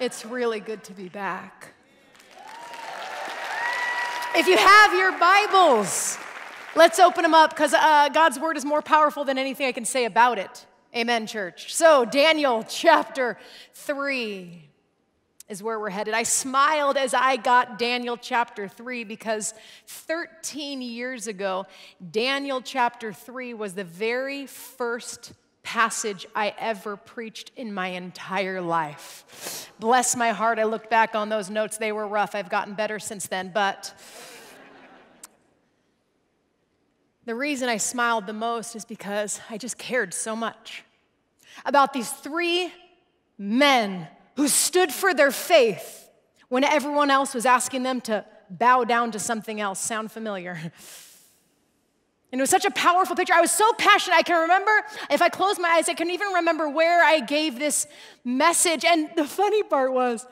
It's really good to be back. If you have your Bibles, let's open them up because uh, God's word is more powerful than anything I can say about it. Amen, church. So, Daniel chapter 3 is where we're headed. I smiled as I got Daniel chapter 3 because 13 years ago, Daniel chapter 3 was the very first passage I ever preached in my entire life. Bless my heart, I look back on those notes. They were rough. I've gotten better since then, but the reason I smiled the most is because I just cared so much about these three men who stood for their faith when everyone else was asking them to bow down to something else. Sound familiar? And it was such a powerful picture. I was so passionate. I can remember, if I close my eyes, I can even remember where I gave this message. And the funny part was,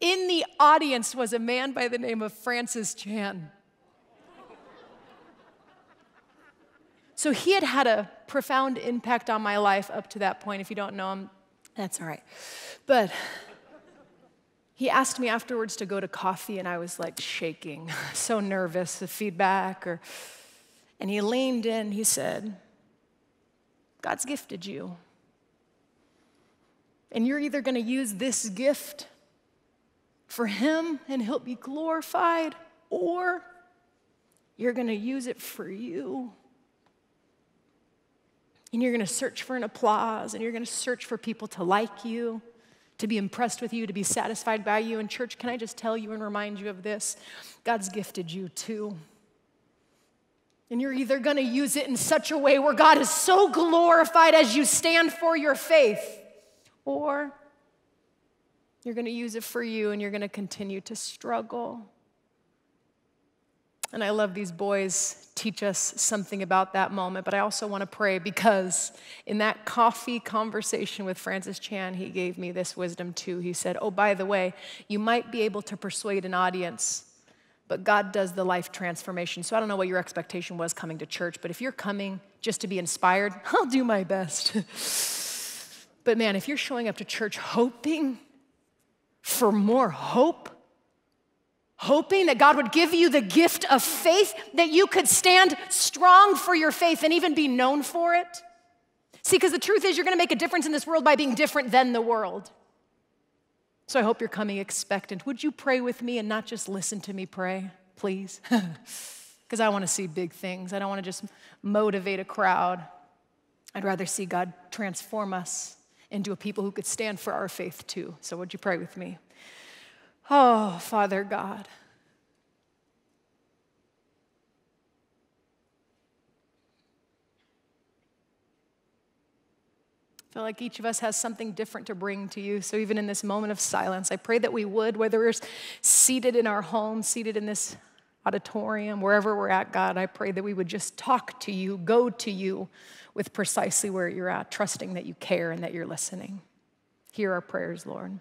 in the audience was a man by the name of Francis Chan. So he had had a profound impact on my life up to that point. If you don't know him, that's all right. But he asked me afterwards to go to coffee, and I was like shaking, so nervous, the feedback or and he leaned in, he said, God's gifted you. And you're either going to use this gift for him and he'll be glorified, or you're going to use it for you. And you're going to search for an applause, and you're going to search for people to like you, to be impressed with you, to be satisfied by you. And, church, can I just tell you and remind you of this? God's gifted you too. And you're either going to use it in such a way where God is so glorified as you stand for your faith, or you're going to use it for you and you're going to continue to struggle. And I love these boys teach us something about that moment, but I also want to pray because in that coffee conversation with Francis Chan, he gave me this wisdom too. He said, Oh, by the way, you might be able to persuade an audience but God does the life transformation. So I don't know what your expectation was coming to church, but if you're coming just to be inspired, I'll do my best. but man, if you're showing up to church hoping for more hope, hoping that God would give you the gift of faith, that you could stand strong for your faith and even be known for it. See, because the truth is, you're gonna make a difference in this world by being different than the world. So I hope you're coming expectant. Would you pray with me and not just listen to me pray, please? Because I want to see big things. I don't want to just motivate a crowd. I'd rather see God transform us into a people who could stand for our faith too. So would you pray with me? Oh, Father God. Feel like each of us has something different to bring to you. So even in this moment of silence, I pray that we would, whether we're seated in our home, seated in this auditorium, wherever we're at, God, I pray that we would just talk to you, go to you with precisely where you're at, trusting that you care and that you're listening. Hear our prayers, Lord.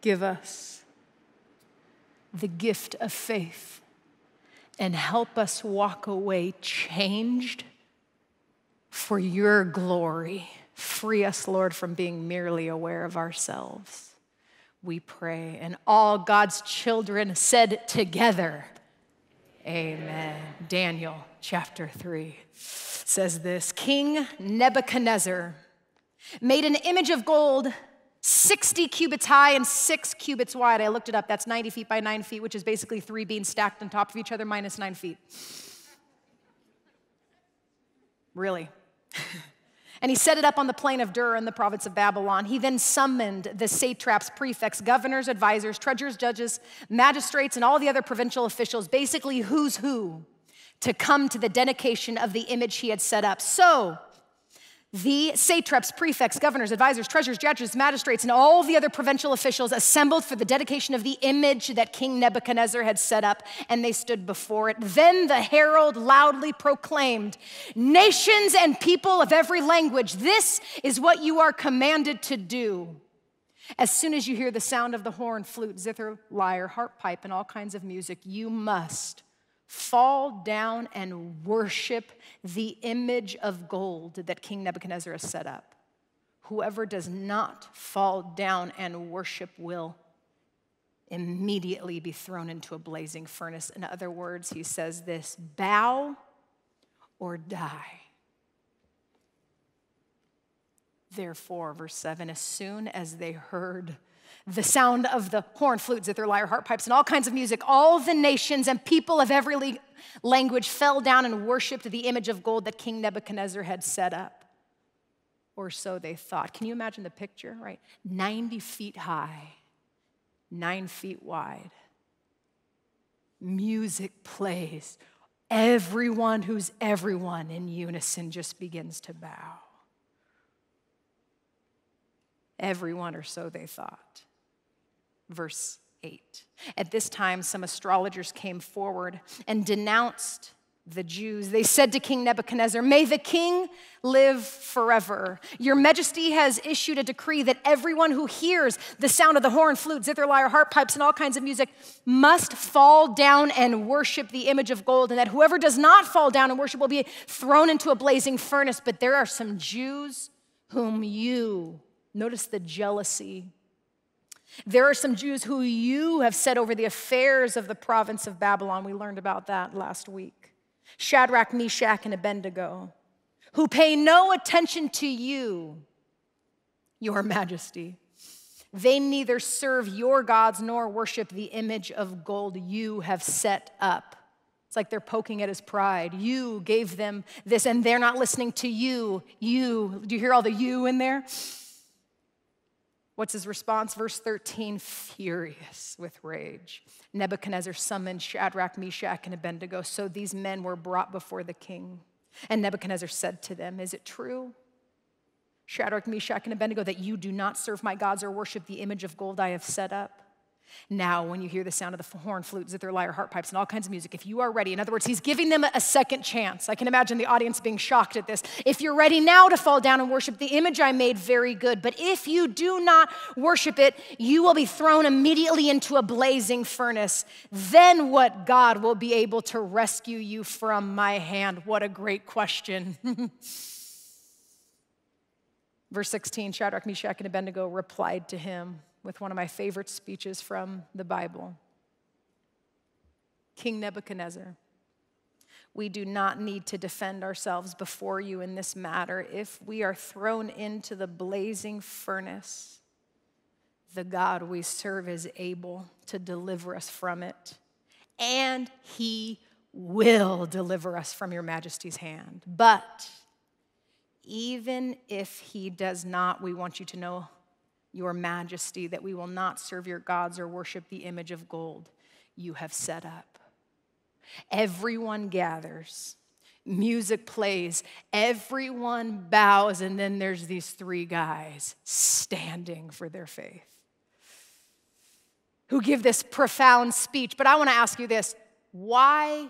Give us the gift of faith and help us walk away changed for your glory. Free us, Lord, from being merely aware of ourselves. We pray. And all God's children said together, Amen. Daniel chapter 3 says this King Nebuchadnezzar made an image of gold 60 cubits high and six cubits wide. I looked it up. That's 90 feet by nine feet, which is basically three beams stacked on top of each other minus nine feet. Really? and he set it up on the plain of Dur in the province of Babylon. He then summoned the satraps, prefects, governors, advisors, treasurers, judges, magistrates, and all the other provincial officials, basically who's who, to come to the dedication of the image he had set up. So, the satraps, prefects, governors, advisors, treasurers, judges, magistrates, and all the other provincial officials assembled for the dedication of the image that King Nebuchadnezzar had set up, and they stood before it. Then the herald loudly proclaimed, Nations and people of every language, this is what you are commanded to do. As soon as you hear the sound of the horn, flute, zither, lyre, harp pipe, and all kinds of music, you must fall down and worship the image of gold that King Nebuchadnezzar has set up. Whoever does not fall down and worship will immediately be thrown into a blazing furnace. In other words, he says this bow or die. Therefore, verse 7 as soon as they heard the sound of the horn, flute, zither, lyre, harp pipes, and all kinds of music, all the nations and people of every language fell down and worshiped the image of gold that King Nebuchadnezzar had set up. Or so they thought. Can you imagine the picture, right? 90 feet high, nine feet wide. Music plays. Everyone who's everyone in unison just begins to bow. Everyone, or so they thought. Verse 8. At this time, some astrologers came forward and denounced the Jews. They said to King Nebuchadnezzar, May the king live forever. Your majesty has issued a decree that everyone who hears the sound of the horn, flute, zither, lyre, harp pipes, and all kinds of music must fall down and worship the image of gold, and that whoever does not fall down and worship will be thrown into a blazing furnace. But there are some Jews whom you Notice the jealousy. There are some Jews who you have set over the affairs of the province of Babylon. We learned about that last week. Shadrach, Meshach, and Abednego, who pay no attention to you, your majesty. They neither serve your gods nor worship the image of gold you have set up. It's like they're poking at his pride. You gave them this, and they're not listening to you. You. Do you hear all the you in there? What's his response? Verse 13 furious with rage. Nebuchadnezzar summoned Shadrach, Meshach, and Abednego. So these men were brought before the king. And Nebuchadnezzar said to them, Is it true, Shadrach, Meshach, and Abednego, that you do not serve my gods or worship the image of gold I have set up? Now, when you hear the sound of the horn, flute, zither, lyre, harp pipes, and all kinds of music, if you are ready, in other words, he's giving them a second chance. I can imagine the audience being shocked at this. If you're ready now to fall down and worship the image I made, very good. But if you do not worship it, you will be thrown immediately into a blazing furnace. Then what God will be able to rescue you from my hand? What a great question. Verse 16 Shadrach, Meshach, and Abednego replied to him with one of my favorite speeches from the Bible King Nebuchadnezzar. We do not need to defend ourselves before you in this matter. If we are thrown into the blazing furnace, the God we serve is able to deliver us from it, and he will deliver us from your majesty's hand. But even if he does not, we want you to know your majesty, that we will not serve your gods or worship the image of gold you have set up. Everyone gathers, music plays, everyone bows, and then there's these three guys standing for their faith who give this profound speech. But I want to ask you this why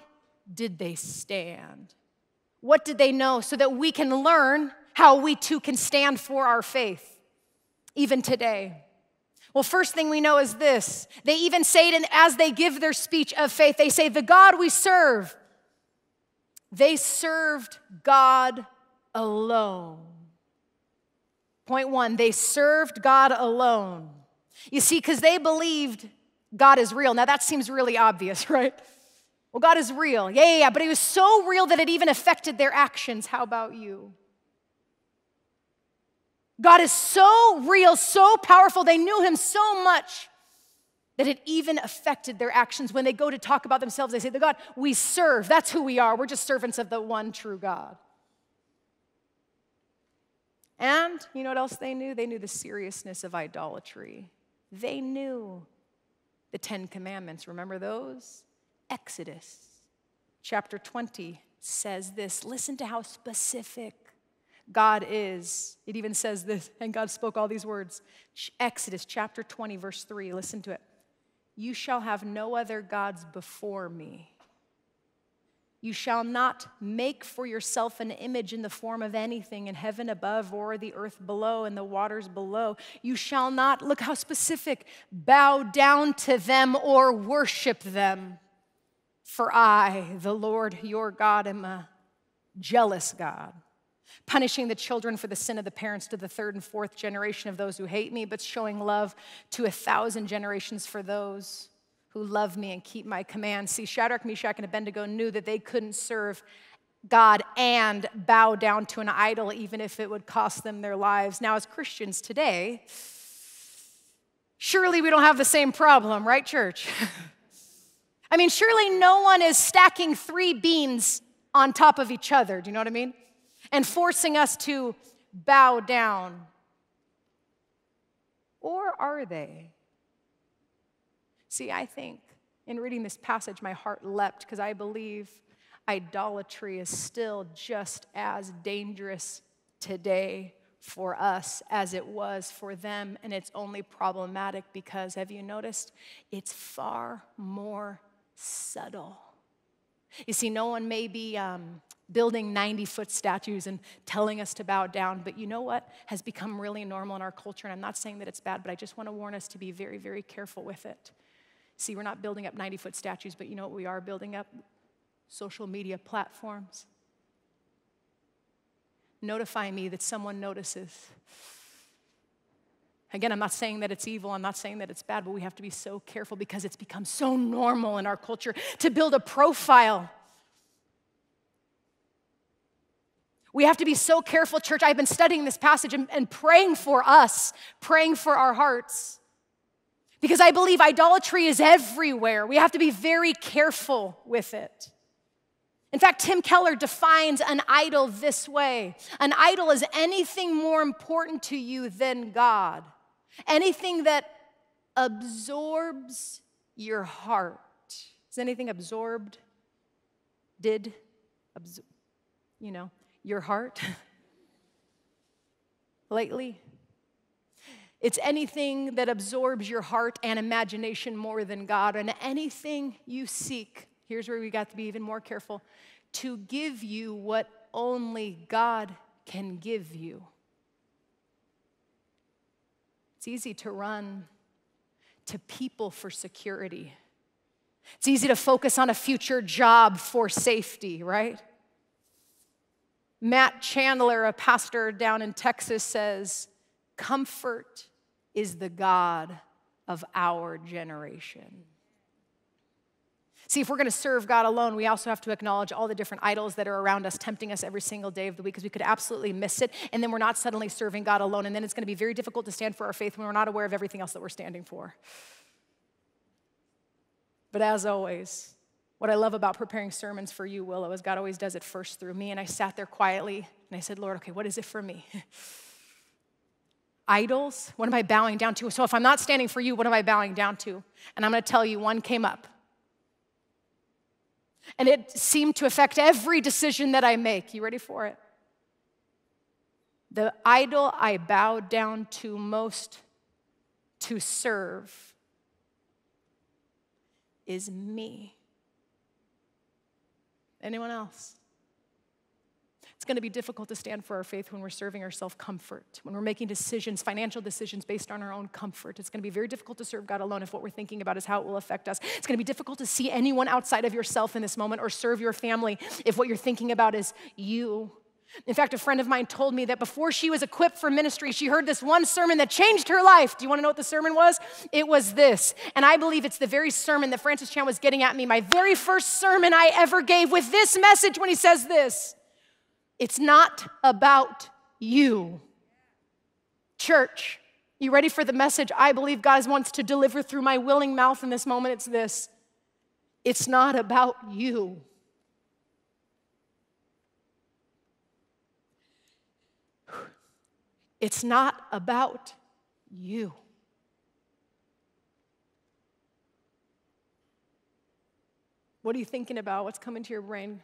did they stand? What did they know so that we can learn how we too can stand for our faith? Even today? Well, first thing we know is this. They even say it and as they give their speech of faith, they say, The God we serve. They served God alone. Point one, they served God alone. You see, because they believed God is real. Now that seems really obvious, right? Well, God is real. Yeah, yeah, yeah. But He was so real that it even affected their actions. How about you? God is so real, so powerful. They knew him so much that it even affected their actions. When they go to talk about themselves, they say, The God we serve, that's who we are. We're just servants of the one true God. And you know what else they knew? They knew the seriousness of idolatry. They knew the Ten Commandments. Remember those? Exodus chapter 20 says this. Listen to how specific God is. It even says this, and God spoke all these words. Exodus chapter 20, verse 3, listen to it. You shall have no other gods before me. You shall not make for yourself an image in the form of anything in heaven above or the earth below and the waters below. You shall not, look how specific, bow down to them or worship them. For I, the Lord your God, am a jealous God, punishing the children for the sin of the parents to the third and fourth generation of those who hate me, but showing love to a thousand generations for those who love me and keep my commands. See, Shadrach, Meshach, and Abednego knew that they couldn't serve God and bow down to an idol, even if it would cost them their lives. Now, as Christians today, surely we don't have the same problem, right, church? I mean, surely no one is stacking three beans on top of each other. Do you know what I mean? And forcing us to bow down. Or are they? See, I think in reading this passage, my heart leapt because I believe idolatry is still just as dangerous today for us as it was for them. And it's only problematic because, have you noticed? It's far more subtle. You see, no one may be um, building 90 foot statues and telling us to bow down, but you know what has become really normal in our culture? And I'm not saying that it's bad, but I just want to warn us to be very, very careful with it. See, we're not building up 90 foot statues, but you know what we are building up? Social media platforms. Notify me that someone notices. Again, I'm not saying that it's evil, I'm not saying that it's bad, but we have to be so careful because it's become so normal in our culture to build a profile. We have to be so careful, church. I've been studying this passage and, and praying for us, praying for our hearts. Because I believe idolatry is everywhere. We have to be very careful with it. In fact, Tim Keller defines an idol this way an idol is anything more important to you than God, anything that absorbs your heart. Is anything absorbed? Did, absor- you know, your heart lately? It's anything that absorbs your heart and imagination more than God, and anything you seek. Here's where we got to be even more careful to give you what only God can give you. It's easy to run to people for security. It's easy to focus on a future job for safety, right? Matt Chandler, a pastor down in Texas, says, Comfort is the God of our generation. See, if we're going to serve God alone, we also have to acknowledge all the different idols that are around us, tempting us every single day of the week, because we could absolutely miss it. And then we're not suddenly serving God alone. And then it's going to be very difficult to stand for our faith when we're not aware of everything else that we're standing for. But as always, what I love about preparing sermons for you, Willow, is God always does it first through me. And I sat there quietly and I said, Lord, okay, what is it for me? idols? What am I bowing down to? So if I'm not standing for you, what am I bowing down to? And I'm going to tell you, one came up. And it seemed to affect every decision that I make. You ready for it? The idol I bow down to most to serve is me. Anyone else? Going to be difficult to stand for our faith when we're serving our self comfort, when we're making decisions, financial decisions based on our own comfort. It's going to be very difficult to serve God alone if what we're thinking about is how it will affect us. It's going to be difficult to see anyone outside of yourself in this moment or serve your family if what you're thinking about is you. In fact, a friend of mine told me that before she was equipped for ministry, she heard this one sermon that changed her life. Do you want to know what the sermon was? It was this. And I believe it's the very sermon that Francis Chan was getting at me, my very first sermon I ever gave with this message when he says this it's not about you. Church, you ready for the message I believe God wants to deliver through my willing mouth in this moment? It's this it's not about you. It's not about you. What are you thinking about? What's coming to your brain?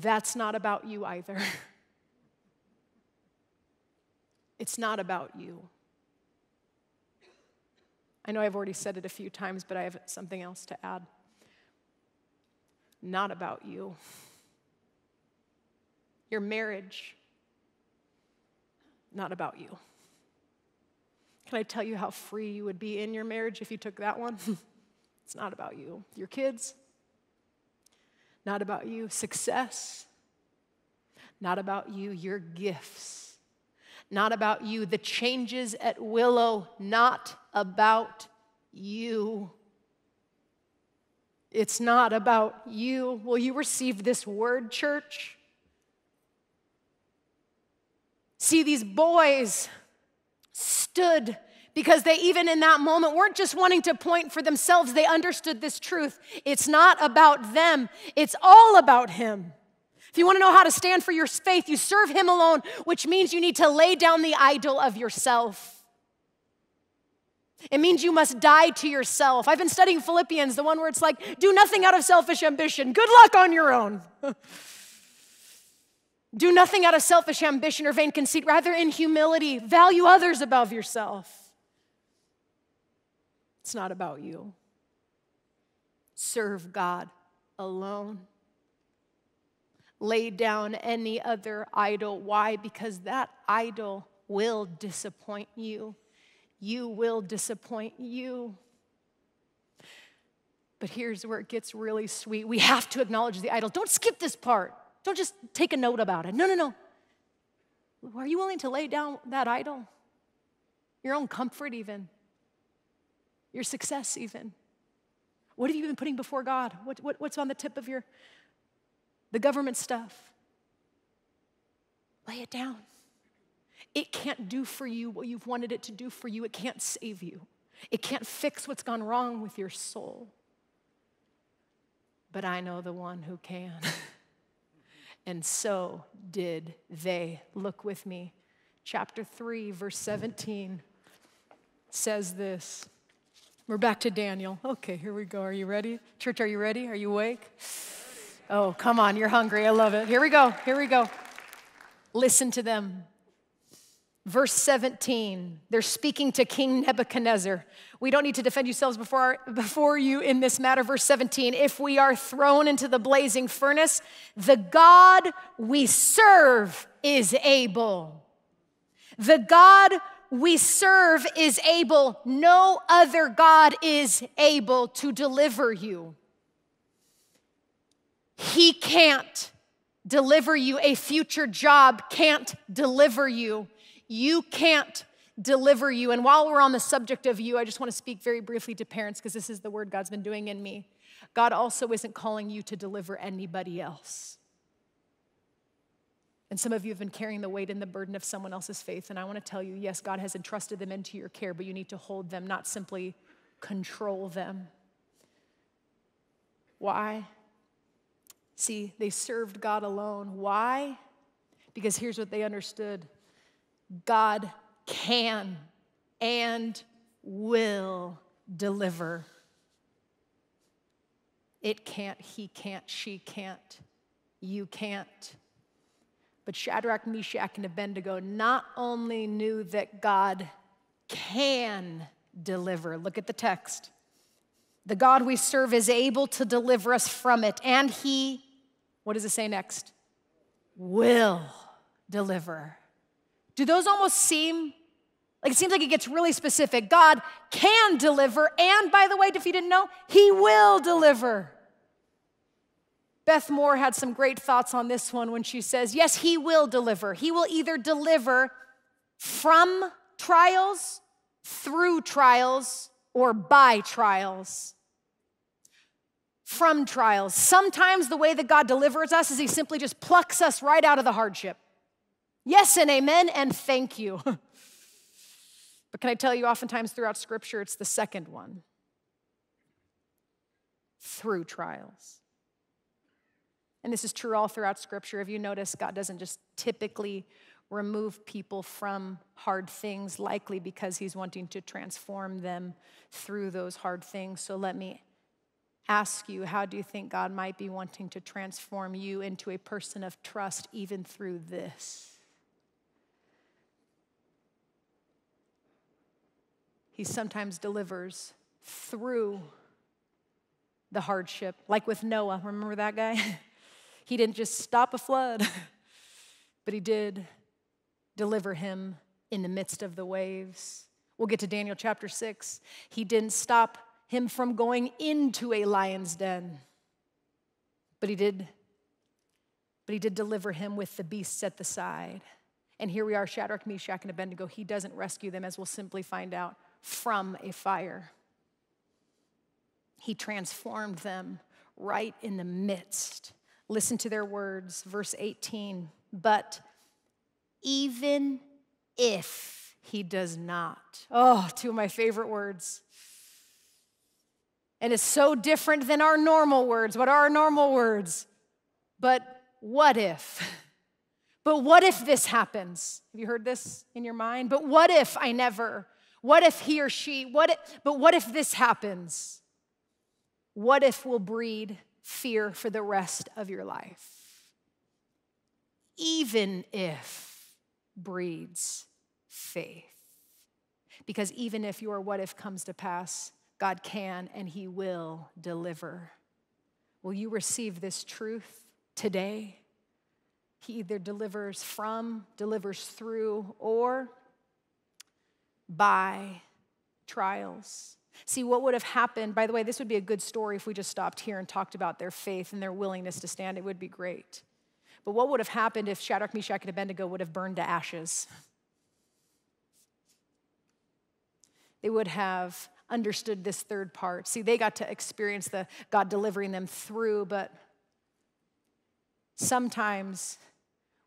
That's not about you either. it's not about you. I know I've already said it a few times, but I have something else to add. not about you. Your marriage, not about you. Can I tell you how free you would be in your marriage if you took that one? it's not about you. Your kids, not about you. Success, not about you. Your gifts, not about you. The changes at Willow, not about you. It's not about you. Will you receive this word, church? See, these boys stood because they, even in that moment, weren't just wanting to point for themselves. They understood this truth. It's not about them, it's all about Him. If you want to know how to stand for your faith, you serve Him alone, which means you need to lay down the idol of yourself. It means you must die to yourself. I've been studying Philippians, the one where it's like, do nothing out of selfish ambition. Good luck on your own. do nothing out of selfish ambition or vain conceit, rather, in humility, value others above yourself. It's not about you. Serve God alone. Lay down any other idol. Why? Because that idol will disappoint you you will disappoint you. But here's where it gets really sweet. We have to acknowledge the idol. Don't skip this part. Don't just take a note about it. No, no, no. Are you willing to lay down that idol? Your own comfort, even. Your success, even. What have you been putting before God? What, what, what's on the tip of your, the government stuff? Lay it down. It can't do for you what you've wanted it to do for you. It can't save you. It can't fix what's gone wrong with your soul. But I know the one who can. and so did they. Look with me. Chapter 3, verse 17 says this. We're back to Daniel. Okay, here we go. Are you ready? Church, are you ready? Are you awake? Oh, come on, you're hungry. I love it. Here we go. Here we go. Listen to them. Verse 17, they're speaking to King Nebuchadnezzar. We don't need to defend yourselves before, before you in this matter. Verse 17, if we are thrown into the blazing furnace, the God we serve is able. The God we serve is able. No other God is able to deliver you. He can't deliver you. A future job can't deliver you you can't deliver you. And while we're on the subject of you, I just want to speak very briefly to parents because this is the word God's been doing in me. God also isn't calling you to deliver anybody else. And some of you have been carrying the weight and the burden of someone else's faith. And I want to tell you yes, God has entrusted them into your care, but you need to hold them, not simply control them. Why? See, they served God alone. Why? Because here's what they understood God can and will deliver. It can't, he can't, she can't, you can't. But Shadrach, Meshach, and Abednego not only knew that God can deliver, look at the text. The God we serve is able to deliver us from it, and he, what does it say next? Will deliver. Do those almost seem like it seems like it gets really specific? God can deliver, and by the way, if you didn't know, He will deliver. Beth Moore had some great thoughts on this one when she says, Yes, He will deliver. He will either deliver from trials, through trials, or by trials. From trials. Sometimes the way that God delivers us is He simply just plucks us right out of the hardship. Yes and amen and thank you. but can I tell you, oftentimes throughout Scripture, it's the second one through trials. And this is true all throughout Scripture. If you notice, God doesn't just typically remove people from hard things, likely because He's wanting to transform them through those hard things. So let me ask you how do you think God might be wanting to transform you into a person of trust even through this? He sometimes delivers through the hardship, like with Noah. Remember that guy? he didn't just stop a flood, but he did deliver him in the midst of the waves. We'll get to Daniel chapter 6. He didn't stop him from going into a lion's den, but he did but he did deliver him with the beasts at the side. And here we are, Shadrach, Meshach, and Abednego. He doesn't rescue them, as we'll simply find out, from a fire. He transformed them right in the midst. Listen to their words, verse 18. But even if he does not, oh, two of my favorite words. And it's so different than our normal words. What are our normal words? But what if? But what if this happens? Have you heard this in your mind? But what if I never? What if he or she? What if, but what if this happens? What if will breed fear for the rest of your life? Even if breeds faith. Because even if your what if comes to pass, God can and He will deliver. Will you receive this truth? today. He either delivers from, delivers through, or by trials. See, what would have happened, by the way, this would be a good story if we just stopped here and talked about their faith and their willingness to stand. It would be great. But what would have happened if Shadrach, Meshach, and Abednego would have burned to ashes? They would have understood this third part. See, they got to experience the God delivering them through, but Sometimes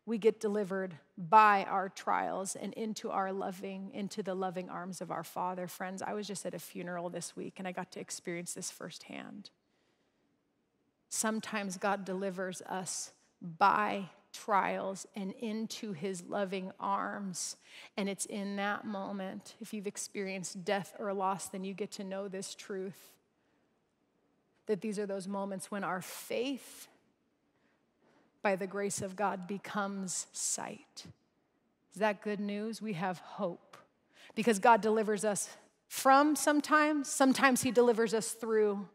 we get delivered by our trials and into our loving, into the loving arms of our Father. Friends, I was just at a funeral this week and I got to experience this firsthand. Sometimes God delivers us by trials and into his loving arms. And it's in that moment, if you've experienced death or loss, then you get to know this truth that these are those moments when our faith by the grace of God, becomes sight. Is that good news? We have hope because God delivers us from sometimes, sometimes He delivers us through,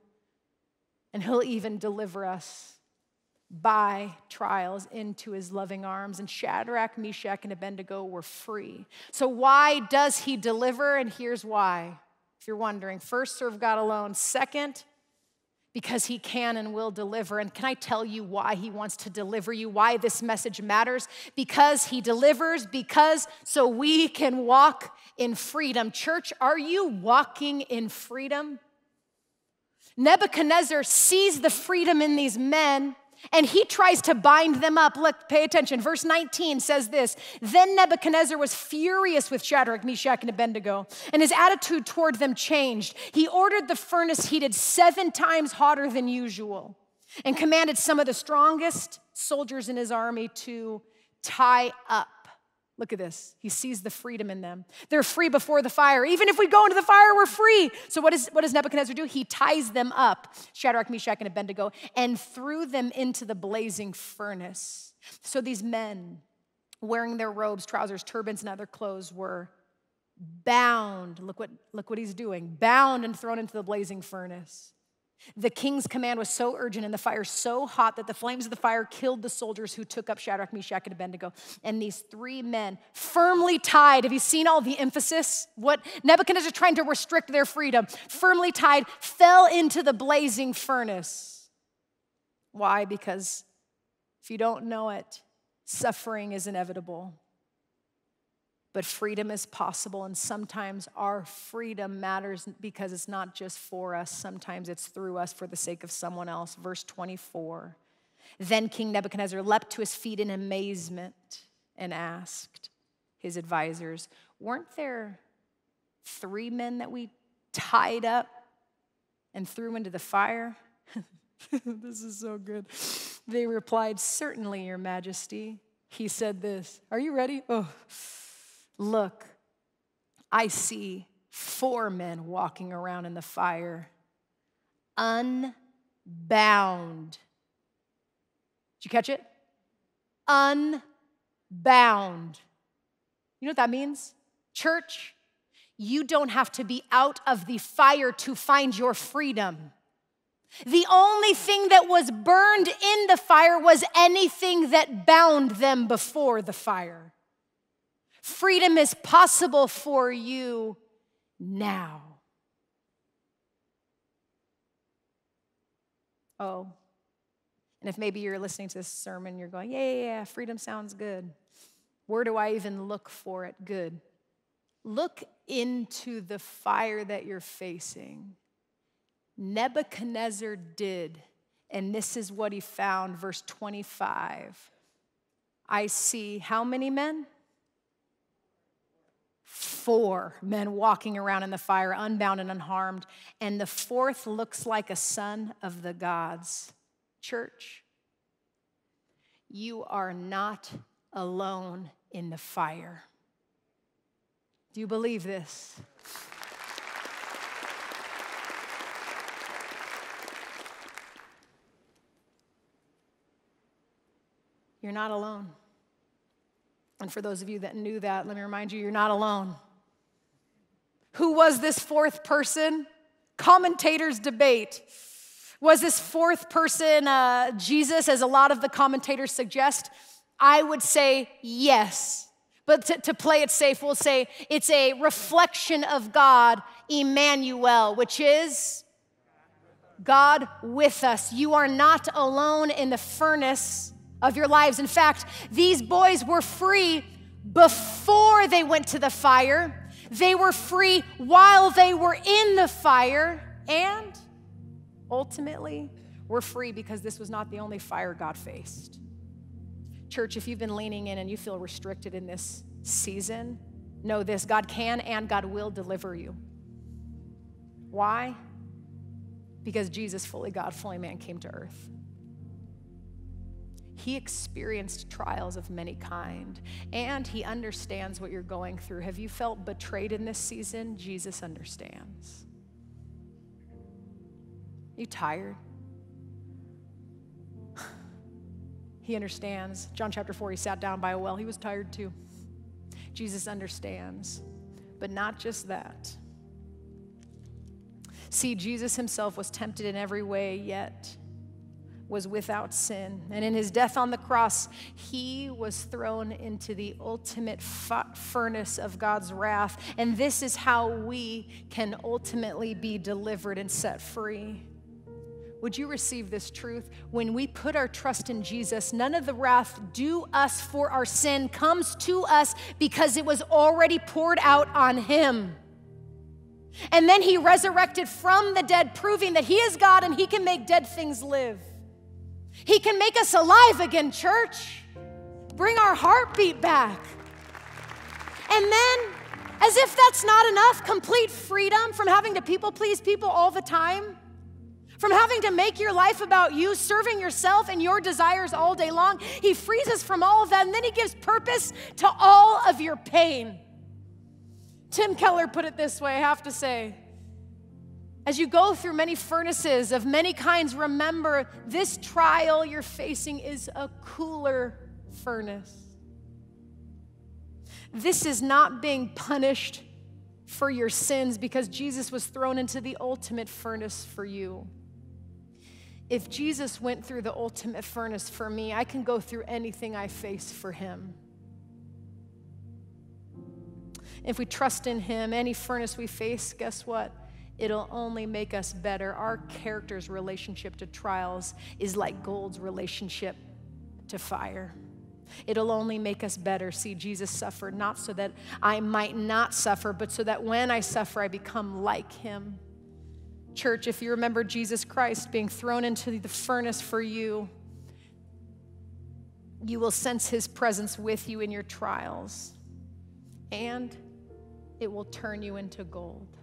and He'll even deliver us by trials into his loving arms. And Shadrach, Meshach, and Abednego were free. So, why does he deliver? And here's why. If you're wondering, first, serve God alone. Second, because he can and will deliver. And can I tell you why he wants to deliver you, why this message matters? Because he delivers, because so we can walk in freedom. Church, are you walking in freedom? Nebuchadnezzar sees the freedom in these men and he tries to bind them up. Look, pay attention. Verse 19 says this Then Nebuchadnezzar was furious with Shadrach, Meshach, and Abednego, and his attitude toward them changed. He ordered the furnace heated seven times hotter than usual and commanded some of the strongest soldiers in his army to tie up Look at this. He sees the freedom in them. They're free before the fire. Even if we go into the fire, we're free. So, what, is, what does Nebuchadnezzar do? He ties them up, Shadrach, Meshach, and Abednego, and threw them into the blazing furnace. So, these men, wearing their robes, trousers, turbans, and other clothes, were bound. Look what, look what he's doing bound and thrown into the blazing furnace. The king's command was so urgent and the fire so hot that the flames of the fire killed the soldiers who took up Shadrach, Meshach, and Abednego. And these three men, firmly tied, have you seen all the emphasis? What Nebuchadnezzar trying to restrict their freedom, firmly tied, fell into the blazing furnace. Why? Because if you don't know it, suffering is inevitable but freedom is possible. And sometimes our freedom matters because it's not just for us, sometimes it's through us for the sake of someone else. Verse 24 Then King Nebuchadnezzar leapt to his feet in amazement and asked his advisors, Weren't there three men that we tied up and threw into the fire? this is so good. They replied, Certainly, Your Majesty. He said this. Are you ready? Oh. Look, I see four men walking around in the fire, unbound. Did you catch it? Unbound. You know what that means? Church, you don't have to be out of the fire to find your freedom. The only thing that was burned in the fire was anything that bound them before the fire. Freedom is possible for you now. Oh, and if maybe you're listening to this sermon, you're going, yeah, yeah, yeah, freedom sounds good. Where do I even look for it? Good. Look into the fire that you're facing. Nebuchadnezzar did, and this is what he found, verse 25. I see how many men? Four men walking around in the fire, unbound and unharmed, and the fourth looks like a son of the gods. Church, you are not alone in the fire. Do you believe this? You're not alone. And for those of you that knew that, let me remind you, you're not alone. Who was this fourth person? Commentators debate. Was this fourth person uh, Jesus, as a lot of the commentators suggest? I would say yes. But to, to play it safe, we'll say it's a reflection of God, Emmanuel, which is God with us. You are not alone in the furnace of your lives. In fact, these boys were free before they went to the fire, they were free while they were in the fire, and ultimately, were free because this was not the only fire God faced. Church, if you've been leaning in and you feel restricted in this season, know this God can and God will deliver you. Why? Because Jesus, fully God, fully man, came to earth. He experienced trials of many kind, and he understands what you're going through. Have you felt betrayed in this season? Jesus understands. You tired? he understands. John chapter 4, he sat down by a well. He was tired too. Jesus understands. But not just that. See, Jesus himself was tempted in every way, yet was without sin. And in his death on the cross, he was thrown into the ultimate furnace of God's wrath. And this is how we can ultimately be delivered and set free. Would you receive this truth? When we put our trust in Jesus, none of the wrath due us for our sin comes to us because it was already poured out on him. And then he resurrected from the dead, proving that he is God and he can make dead things live. He can make us alive again, church. Bring our heartbeat back. And then, as if that's not enough, complete freedom from having to people please people all the time, from having to make your life about you, serving yourself and your desires all day long. He frees us from all of that, and then He gives purpose to all of your pain. Tim Keller put it this way I have to say as you go through many furnaces of many kinds, remember this trial you're facing is a cooler furnace. This is not being punished for your sins because Jesus was thrown into the ultimate furnace for you. If Jesus went through the ultimate furnace for me, I can go through anything I face for him. If we trust in him, any furnace we face, guess what? It'll only make us better. Our character's relationship to trials is like gold's relationship to fire. It'll only make us better. See, Jesus suffered not so that I might not suffer, but so that when I suffer, I become like him. Church, if you remember Jesus Christ being thrown into the furnace for you, you will sense his presence with you in your trials, and it will turn you into gold.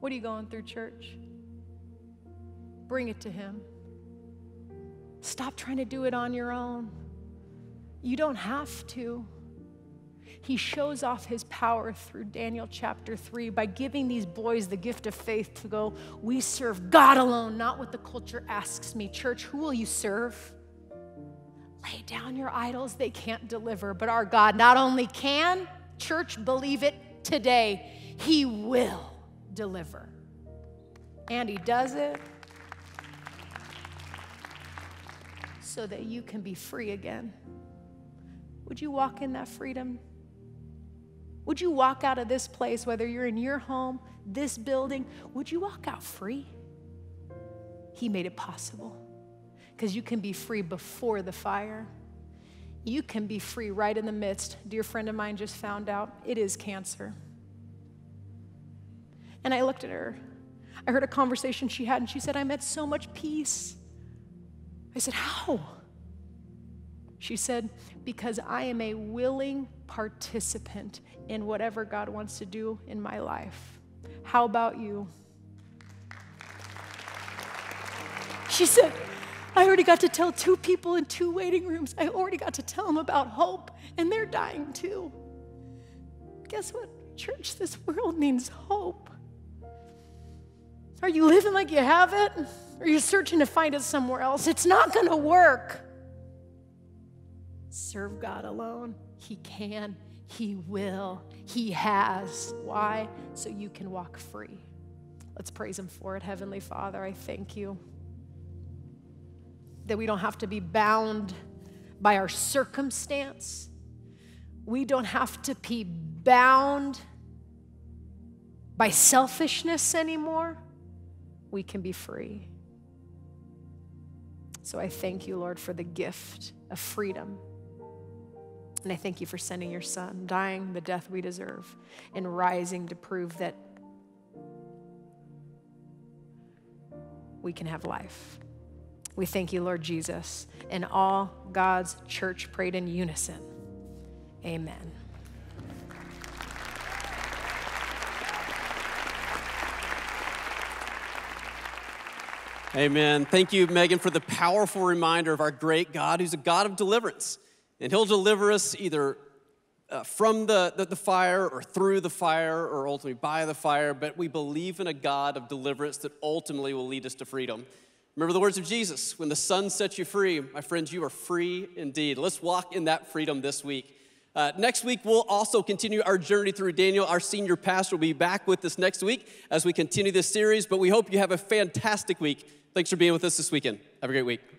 What are you going through, church? Bring it to Him. Stop trying to do it on your own. You don't have to. He shows off his power through Daniel chapter 3 by giving these boys the gift of faith to go, We serve God alone, not what the culture asks me. Church, who will you serve? Lay down your idols, they can't deliver. But our God not only can, church, believe it today, He will deliver. And He does it so that you can be free again. Would you walk in that freedom? Would you walk out of this place, whether you're in your home, this building, would you walk out free? He made it possible because you can be free before the fire. You can be free right in the midst. Dear friend of mine just found out it is cancer. And I looked at her. I heard a conversation she had, and she said, I'm at so much peace. I said, How? She said, Because I am a willing participant in whatever God wants to do in my life. How about you? She said, I already got to tell two people in two waiting rooms, I already got to tell them about hope, and they're dying too. Guess what, church? This world needs hope. Are you living like you have it? Or are you searching to find it somewhere else? It's not going to work. Serve God alone. He can, He will, He has. Why? So you can walk free. Let's praise Him for it. Heavenly Father, I thank you that we don't have to be bound by our circumstance. We don't have to be bound by selfishness anymore. We can be free. So I thank you, Lord, for the gift of freedom. And I thank you for sending your son, dying the death we deserve, and rising to prove that we can have life. We thank you, Lord Jesus. And all God's church prayed in unison. Amen. Amen. Thank you, Megan, for the powerful reminder of our great God who's a God of deliverance. And he'll deliver us either uh, from the, the, the, fire or through the fire or ultimately by the fire, but we believe in a God of deliverance that ultimately will lead us to freedom. Remember the words of Jesus when the son sets you free, my friends, you are free indeed. Let's walk in that freedom this week. Uh, next week, we'll also continue our journey through Daniel. Our senior pastor will be back with us next week as we continue this series, but we hope you have a fantastic week. Thanks for being with us this weekend. Have a great week.